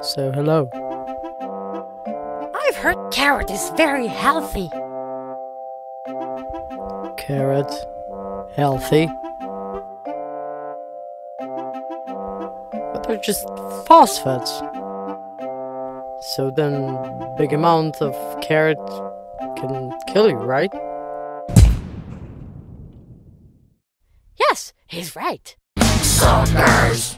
So, hello. I've heard carrot is very healthy. Carrot. Healthy. But they're just phosphates. So then, big amount of carrot can kill you, right? Yes, he's right. Sockers!